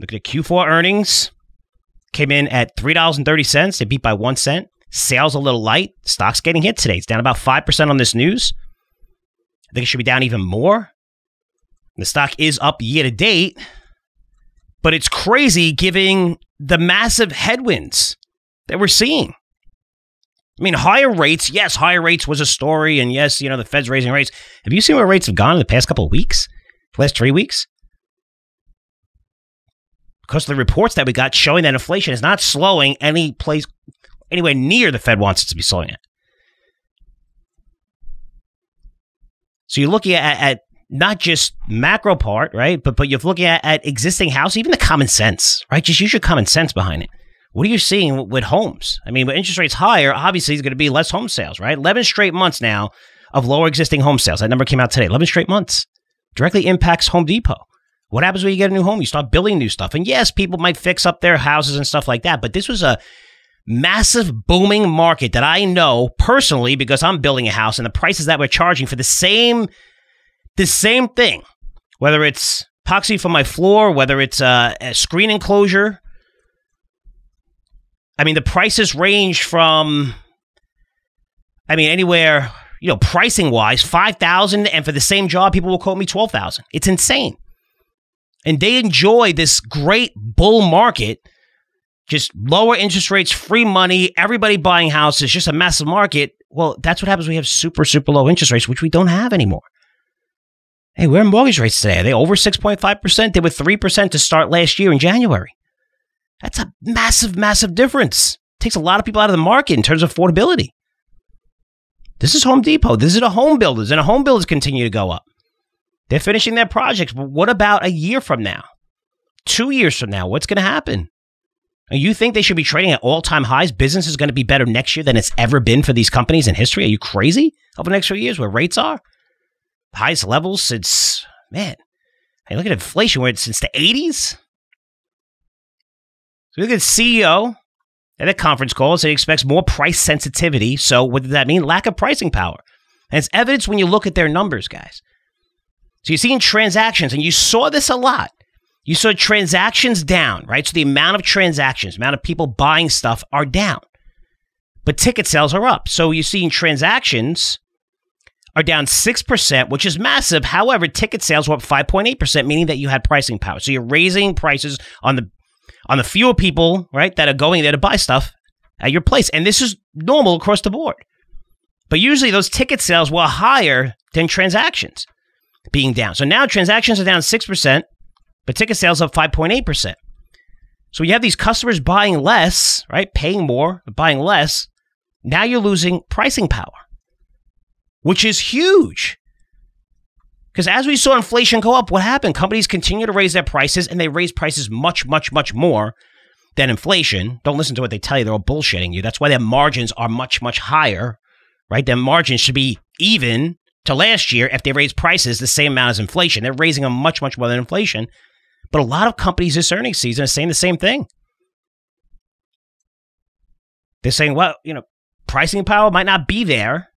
Look at the Q4 earnings. Came in at $3.30. They beat by one cent. Sales a little light. Stock's getting hit today. It's down about 5% on this news. I think it should be down even more. The stock is up year to date, but it's crazy given the massive headwinds that we're seeing. I mean, higher rates, yes, higher rates was a story, and yes, you know, the Fed's raising rates. Have you seen where rates have gone in the past couple of weeks? Last three weeks? Because of the reports that we got showing that inflation is not slowing any place anywhere near the Fed wants it to be slowing it. So you're looking at, at not just macro part, right? But but you're looking at, at existing house, even the common sense, right? Just use your common sense behind it. What are you seeing with homes? I mean, with interest rates higher, obviously it's going to be less home sales, right? 11 straight months now of lower existing home sales. That number came out today. 11 straight months directly impacts Home Depot. What happens when you get a new home? You start building new stuff. And yes, people might fix up their houses and stuff like that, but this was a massive booming market that I know personally because I'm building a house and the prices that we're charging for the same the same thing, whether it's epoxy for my floor, whether it's a, a screen enclosure. I mean, the prices range from, I mean, anywhere you know, pricing wise, five thousand, and for the same job, people will quote me twelve thousand. It's insane, and they enjoy this great bull market. Just lower interest rates, free money, everybody buying houses, just a massive market. Well, that's what happens we have super, super low interest rates, which we don't have anymore. Hey, where are mortgage rates today? Are they over 6.5%? They were 3% to start last year in January. That's a massive, massive difference. It takes a lot of people out of the market in terms of affordability. This is Home Depot. This is the home builders, and the home builders continue to go up. They're finishing their projects. But what about a year from now? Two years from now? What's going to happen? And you think they should be trading at all time highs? Business is going to be better next year than it's ever been for these companies in history? Are you crazy? Over the next few years, where rates are? highest levels since man. Hey, look at inflation where it's since the 80s. So look at CEO at a conference call said he expects more price sensitivity. So what does that mean? Lack of pricing power. And it's evidence when you look at their numbers, guys. So you're seeing transactions, and you saw this a lot. You saw transactions down, right? So the amount of transactions, amount of people buying stuff are down. But ticket sales are up. So you're seeing transactions are down 6%, which is massive. However, ticket sales were up 5.8%, meaning that you had pricing power. So you're raising prices on the on the fewer people, right, that are going there to buy stuff at your place. And this is normal across the board. But usually those ticket sales were higher than transactions being down. So now transactions are down 6%, but ticket sales up 5.8%. So you have these customers buying less, right, paying more, buying less. Now you're losing pricing power which is huge. Because as we saw inflation go up, what happened? Companies continue to raise their prices and they raise prices much, much, much more than inflation. Don't listen to what they tell you. They're all bullshitting you. That's why their margins are much, much higher, right? Their margins should be even to last year if they raise prices the same amount as inflation. They're raising them much, much more than inflation. But a lot of companies this earnings season are saying the same thing. They're saying, well, you know, pricing power might not be there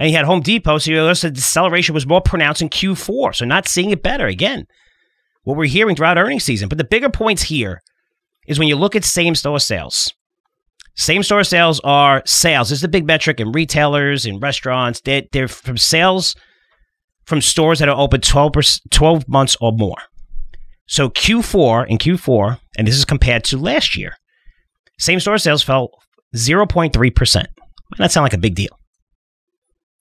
and you had Home Depot, so you notice the deceleration was more pronounced in Q4. So not seeing it better again. What we're hearing throughout earnings season. But the bigger points here is when you look at same store sales. Same store sales are sales. Is the big metric in retailers, and restaurants. They're, they're from sales from stores that are open 12, 12 months or more. So Q4 and Q4, and this is compared to last year, same store sales fell 0.3%. Might not sound like a big deal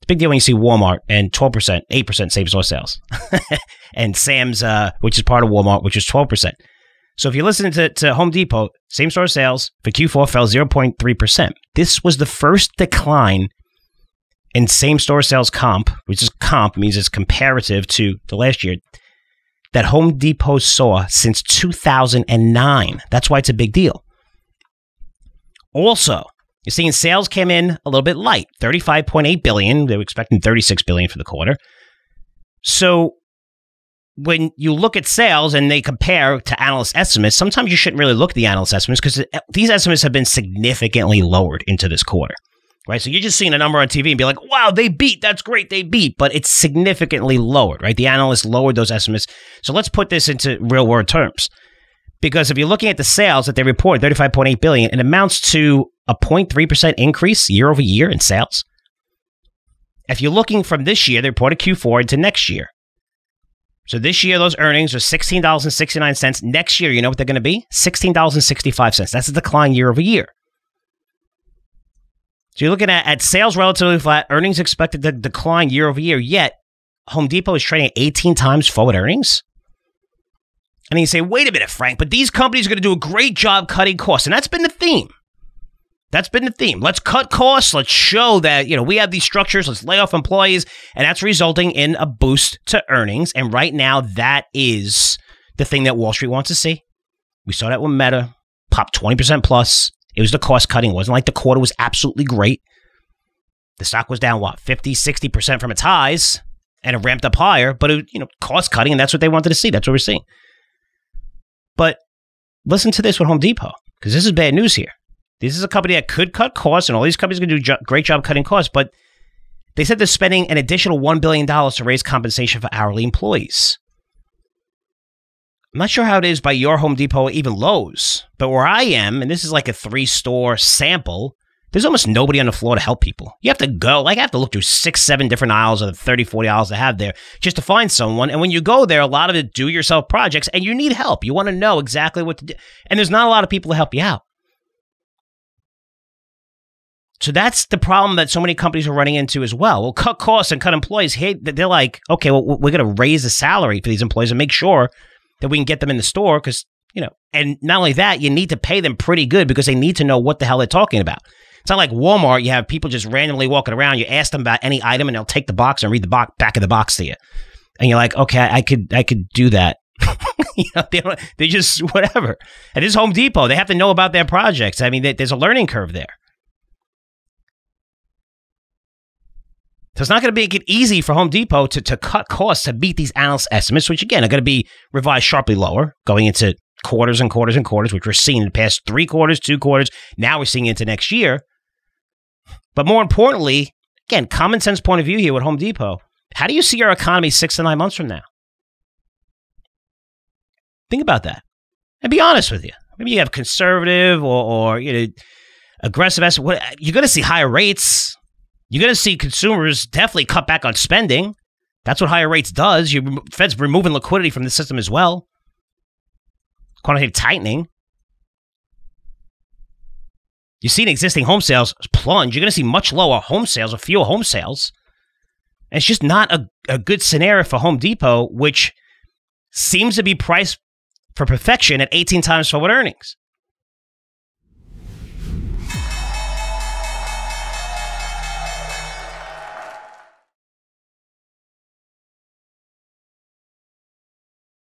big deal when you see Walmart and 12%, 8% same store sales. and Sam's, uh, which is part of Walmart, which is 12%. So if you listen to, to Home Depot, same store sales for Q4 fell 0.3%. This was the first decline in same store sales comp, which is comp, means it's comparative to the last year, that Home Depot saw since 2009. That's why it's a big deal. Also, you're seeing sales came in a little bit light, 35.8 billion. They were expecting 36 billion for the quarter. So when you look at sales and they compare to analyst estimates, sometimes you shouldn't really look at the analyst estimates because these estimates have been significantly lowered into this quarter. right? So you're just seeing a number on TV and be like, wow, they beat. That's great. They beat. But it's significantly lowered, right? The analysts lowered those estimates. So let's put this into real world terms. Because if you're looking at the sales that they report, 35.8 billion, it amounts to a 0.3% increase year over year in sales. If you're looking from this year, they reported Q4 into next year. So this year, those earnings are $16.69. Next year, you know what they're going to be? $16.65. That's a decline year over year. So you're looking at, at sales relatively flat, earnings expected to decline year over year, yet Home Depot is trading at 18 times forward earnings. And you say, wait a minute, Frank, but these companies are going to do a great job cutting costs. And that's been the theme. That's been the theme. Let's cut costs. Let's show that, you know, we have these structures. Let's lay off employees. And that's resulting in a boost to earnings. And right now, that is the thing that Wall Street wants to see. We saw that with Meta, popped 20% plus. It was the cost cutting. It wasn't like the quarter was absolutely great. The stock was down, what, 50, 60% from its highs and it ramped up higher, but it, you know, cost cutting. And that's what they wanted to see. That's what we're seeing. But listen to this with Home Depot, because this is bad news here. This is a company that could cut costs, and all these companies to do a jo- great job cutting costs, but they said they're spending an additional $1 billion to raise compensation for hourly employees. I'm not sure how it is by your Home Depot or even Lowe's, but where I am, and this is like a three store sample, there's almost nobody on the floor to help people. You have to go, like, I have to look through six, seven different aisles of the 30, 40 aisles they have there just to find someone. And when you go there, a lot of it do yourself projects and you need help. You want to know exactly what to do. And there's not a lot of people to help you out. So that's the problem that so many companies are running into as well. We'll cut costs and cut employees. Hey, they're like, okay, well, we're going to raise the salary for these employees and make sure that we can get them in the store because, you know, and not only that, you need to pay them pretty good because they need to know what the hell they're talking about. It's not like Walmart. You have people just randomly walking around. You ask them about any item, and they'll take the box and read the box, back of the box to you. And you're like, okay, I could, I could do that. you know, they, they just whatever. At this Home Depot, they have to know about their projects. I mean, they, there's a learning curve there. So it's not going to make it easy for Home Depot to, to cut costs to beat these analyst estimates, which again are going to be revised sharply lower going into quarters and quarters and quarters, which we're seeing in the past three quarters, two quarters. Now we're seeing into next year. But more importantly, again, common sense point of view here with Home Depot. How do you see our economy six to nine months from now? Think about that and be honest with you. Maybe you have conservative or, or you know aggressive. You're going to see higher rates. You're going to see consumers definitely cut back on spending. That's what higher rates does. You Fed's removing liquidity from the system as well. Quantitative tightening. You've seen existing home sales plunge. You're going to see much lower home sales or fewer home sales. And it's just not a, a good scenario for Home Depot, which seems to be priced for perfection at 18 times forward earnings.